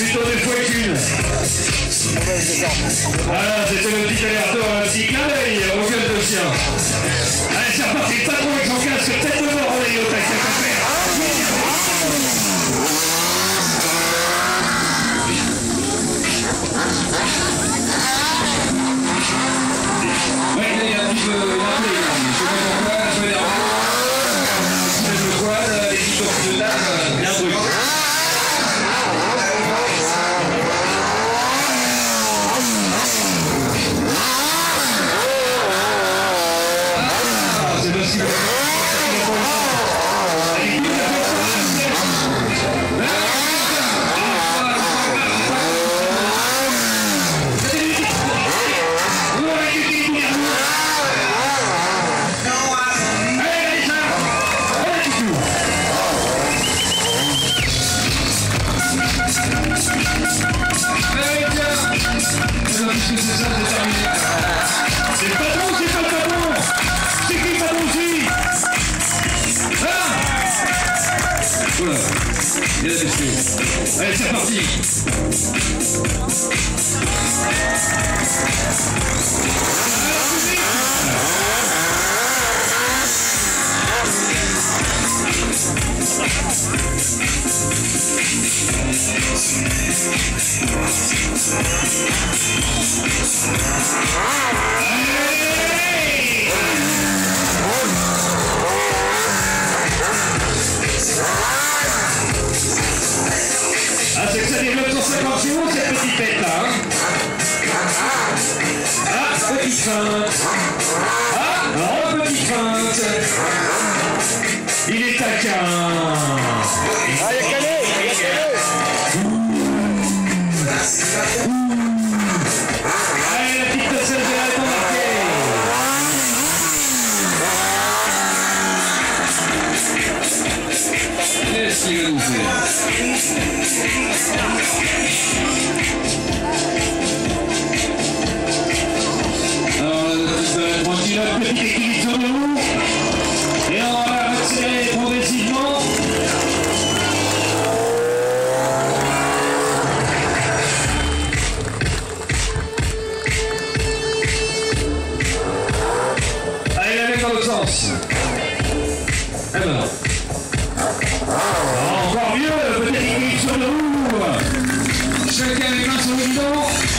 plutôt de fois qu'une. Voilà, c'était le petit alerte, un petit clin d'œil de chien. Allez, c'est reparti, Ah, c'est que ça développe 150 secondes cette petite bête là. Hein. Ah, petite feinte. Ah, oh, petite feinte. Il est taquin. Alors, on continue notre petite équilibre de nous. Et on va la retirer progressivement. Allez, la mec dans l'autre sens. Eh ben Alors. し上げてやります。う。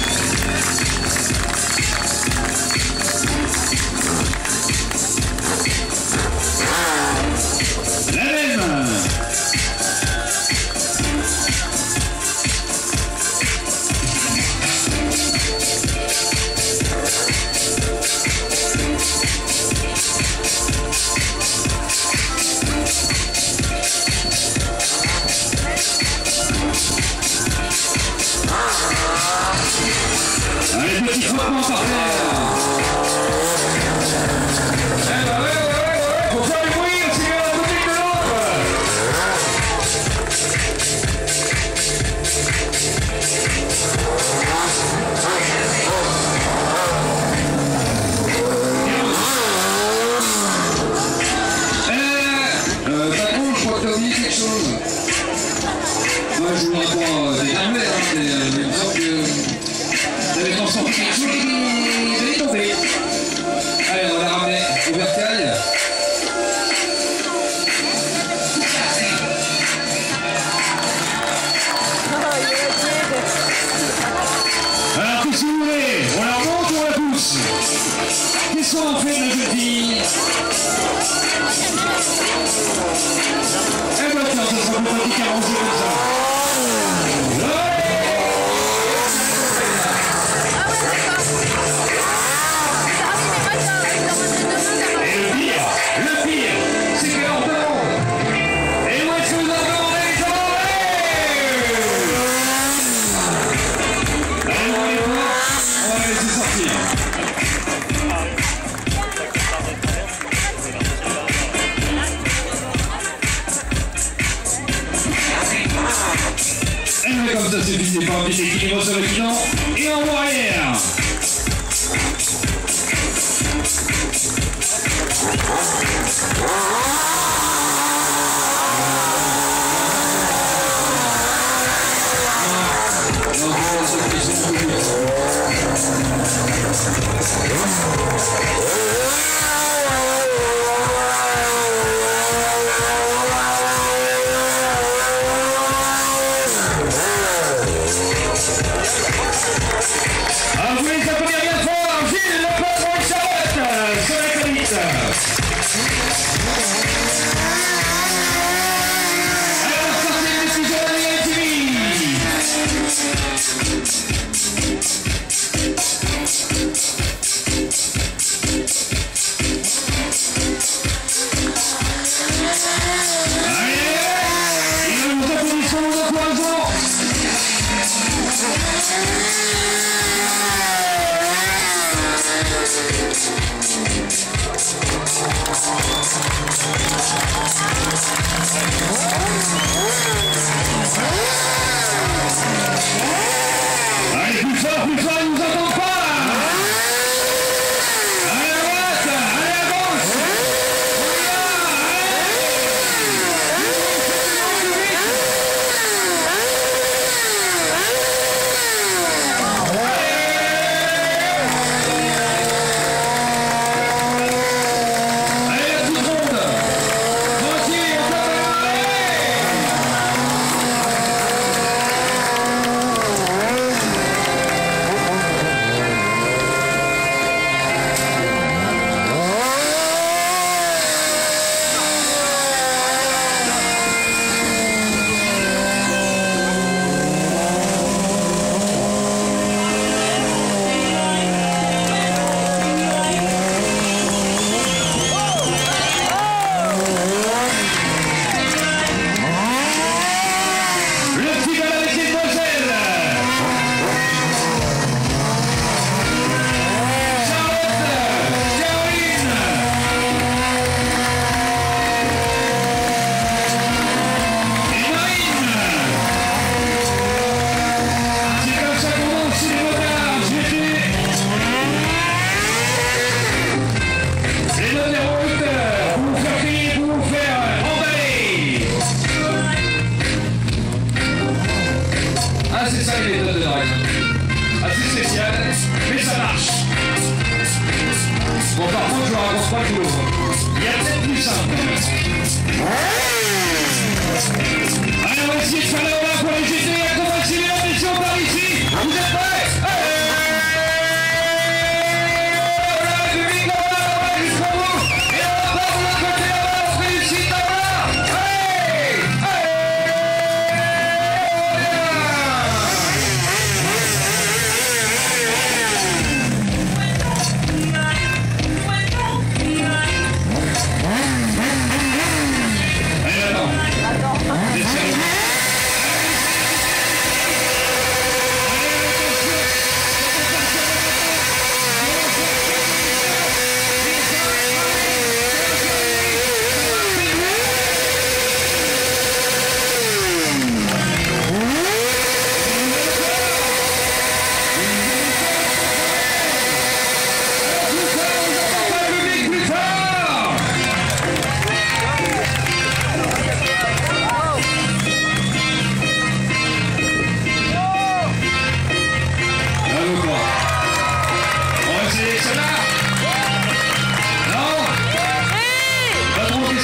Thousands Comme ça, c'est vise par des équilibres sur le client et en arrière.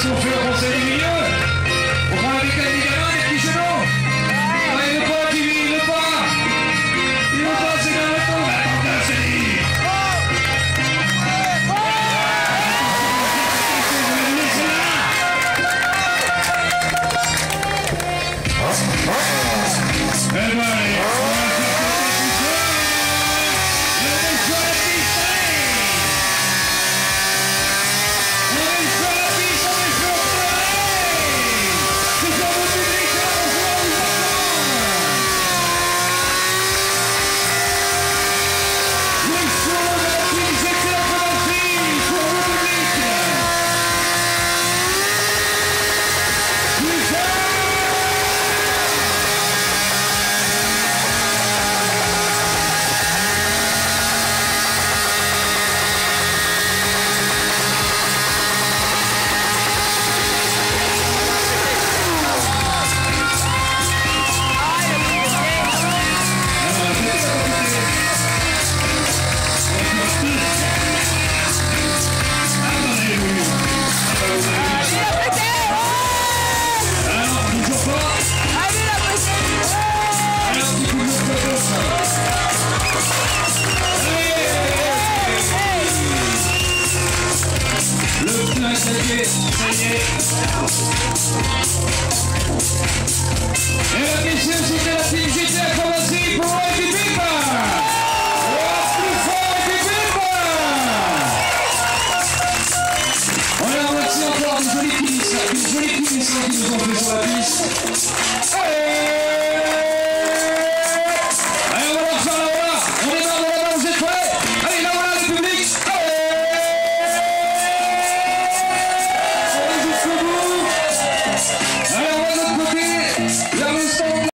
sofreu com seria jolie punition, une jolie punition qu'ils nous ont fait sur la piste. Allez